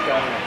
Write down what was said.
I guy.